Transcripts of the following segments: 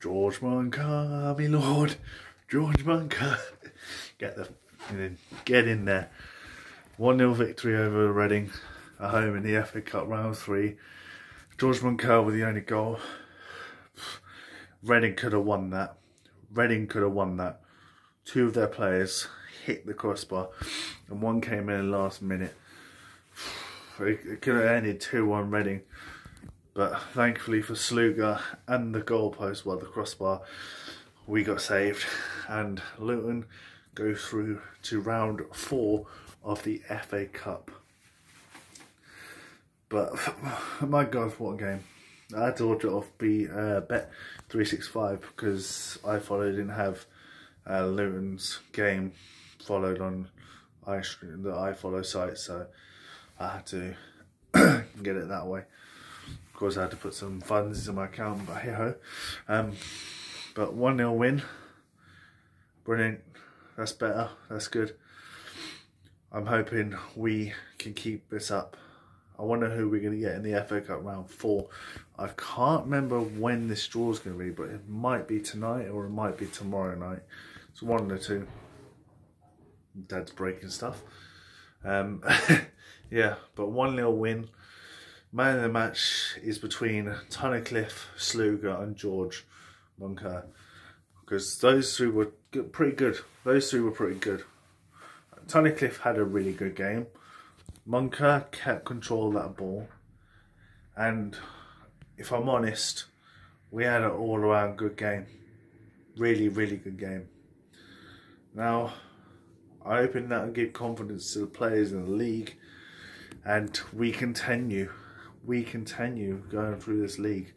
George Moncur, me lord, George Moncur. Get the get in there. 1 0 victory over Reading at home in the FA Cup round three. George Moncur with the only goal. Reading could have won that. Reading could have won that. Two of their players hit the crossbar and one came in last minute. It could have ended 2-1 Reading. But thankfully for Sluga and the goalpost, well the crossbar, we got saved. And Luton go through to round four of the FA Cup. But my God, what a game. I had to watch it off be uh, bet 365 because iFollow didn't have uh, Luton's game followed on iStream, the iFollow site, so I had to get it that way. Course, I had to put some funds in my account, but hey ho. Um, but 1 0 win. Brilliant. That's better. That's good. I'm hoping we can keep this up. I wonder who we're going to get in the FA Cup round four. I can't remember when this draw is going to be, but it might be tonight or it might be tomorrow night. It's one of the two. Dad's breaking stuff. Um, yeah, but 1 0 win. Man of the match is between Tunnicliffe, Sluga, and George Moncur. Because those three were good, pretty good. Those three were pretty good. Tunnicliffe had a really good game. Moncur kept control of that ball. And if I'm honest, we had an all around good game. Really, really good game. Now, I hope that will give confidence to the players in the league and we continue. We continue going through this league.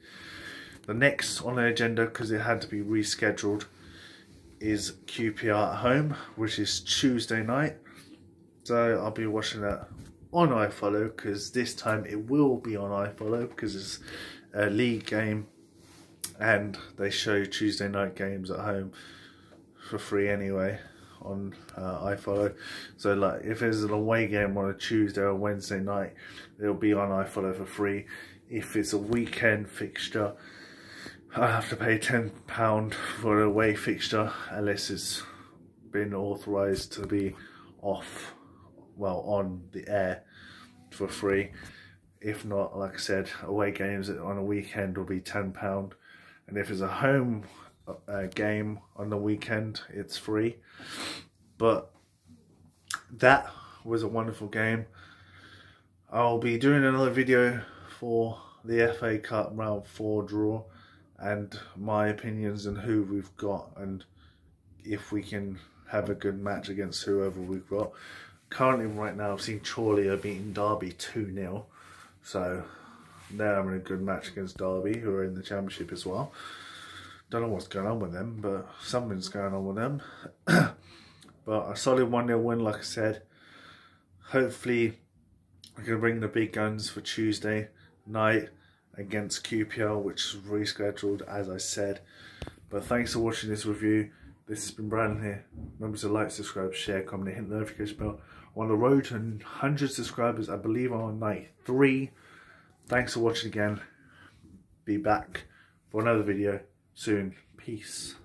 The next on the agenda, because it had to be rescheduled, is QPR at home, which is Tuesday night. So I'll be watching that on iFollow because this time it will be on iFollow because it's a league game and they show Tuesday night games at home for free anyway on uh, iFollow. So like if there's an away game on a Tuesday or Wednesday night, it'll be on iFollow for free. If it's a weekend fixture, I have to pay £10 for an away fixture unless it's been authorised to be off, well, on the air for free. If not, like I said, away games on a weekend will be £10. And if it's a home game on the weekend, it's free. But that was a wonderful game. I'll be doing another video for the FA Cup round 4 draw and my opinions on who we've got and if we can have a good match against whoever we've got. Currently right now I've seen Chorley beating Derby 2-0 so now I'm in a good match against Derby who are in the championship as well. Don't know what's going on with them but something's going on with them. but a solid 1-0 win like I said. Hopefully we can bring the big guns for Tuesday night against QPR, which is rescheduled, as I said. But thanks for watching this review. This has been Brandon here. Remember to like, subscribe, share, comment, hit the notification bell. on the road to 100 subscribers, I believe on night three. Thanks for watching again. Be back for another video soon. Peace.